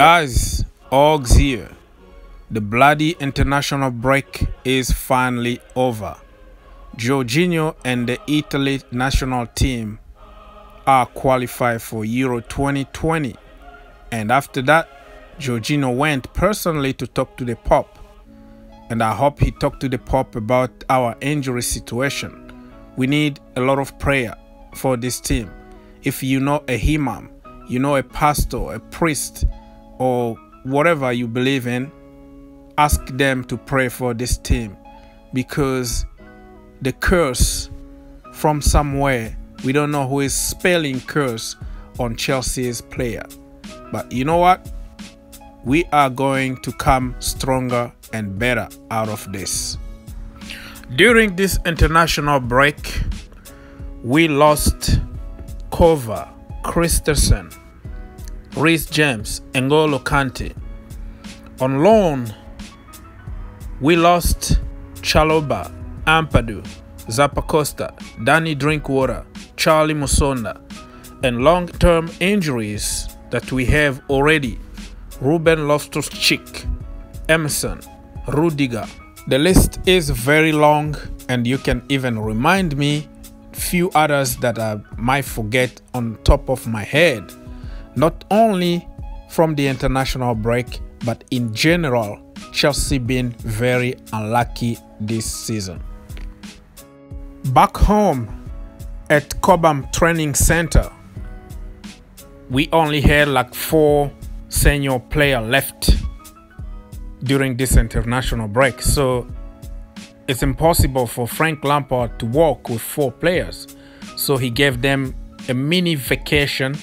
Guys, Ogs here. The bloody international break is finally over. Jorginho and the Italy national team are qualified for Euro 2020. And after that, Jorginho went personally to talk to the Pope. And I hope he talked to the Pope about our injury situation. We need a lot of prayer for this team. If you know a imam, you know a pastor, a priest, or whatever you believe in, ask them to pray for this team because the curse from somewhere, we don't know who is spelling curse on Chelsea's player. But you know what? We are going to come stronger and better out of this. During this international break, we lost Kova, Christensen, Reece James, N'Golo Kante. On loan, we lost Chalobah, Ampadu, Zappacosta, Danny Drinkwater, Charlie Musonda, and long-term injuries that we have already. Ruben Loftus-Cheek, Emerson, Rudiger. The list is very long and you can even remind me few others that I might forget on top of my head. Not only from the international break, but in general, Chelsea been very unlucky this season. Back home at Cobham Training Center, we only had like four senior player left during this international break. So it's impossible for Frank Lampard to work with four players. So he gave them a mini vacation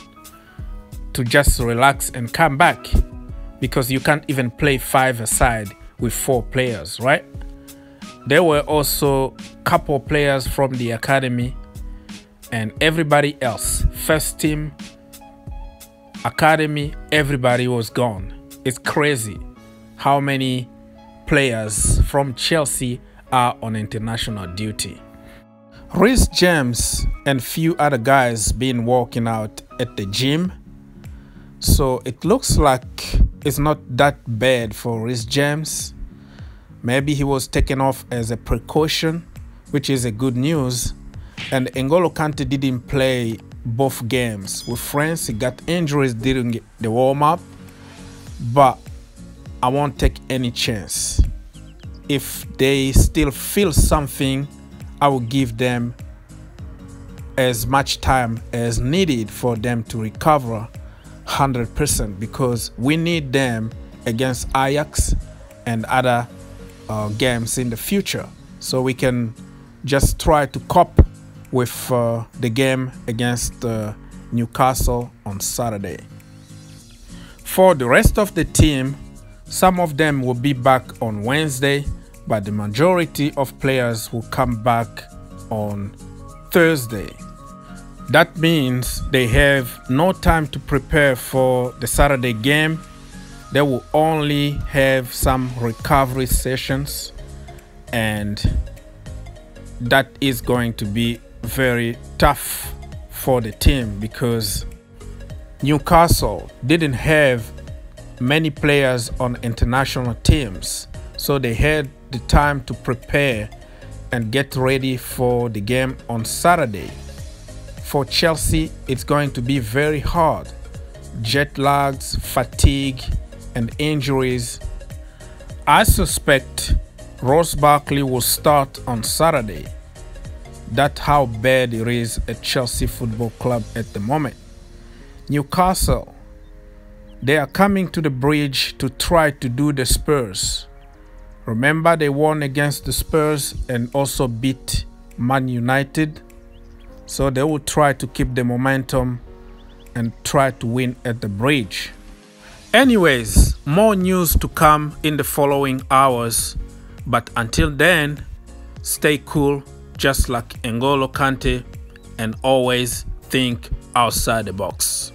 to just relax and come back because you can't even play five aside with four players, right? There were also a couple players from the academy and everybody else, first team, academy, everybody was gone. It's crazy how many players from Chelsea are on international duty. Reece James and few other guys been working out at the gym. So it looks like it's not that bad for Reece James. Maybe he was taken off as a precaution, which is a good news. And N'Golo Kante didn't play both games. With France, he got injuries during the warm-up. But I won't take any chance. If they still feel something, I will give them as much time as needed for them to recover 100% because we need them against Ajax and other uh, games in the future so we can just try to cope with uh, the game against uh, Newcastle on Saturday. For the rest of the team, some of them will be back on Wednesday, but the majority of players will come back on Thursday. That means they have no time to prepare for the Saturday game. They will only have some recovery sessions, and that is going to be very tough for the team because Newcastle didn't have many players on international teams, so they had the time to prepare and get ready for the game on Saturday. For Chelsea, it's going to be very hard. Jet lags, fatigue, and injuries. I suspect Ross Barkley will start on Saturday. That's how bad it is at Chelsea Football Club at the moment. Newcastle they are coming to the bridge to try to do the Spurs. Remember, they won against the Spurs and also beat Man United. So they will try to keep the momentum and try to win at the bridge. Anyways, more news to come in the following hours. But until then, stay cool, just like N'Golo Kante, and always think outside the box.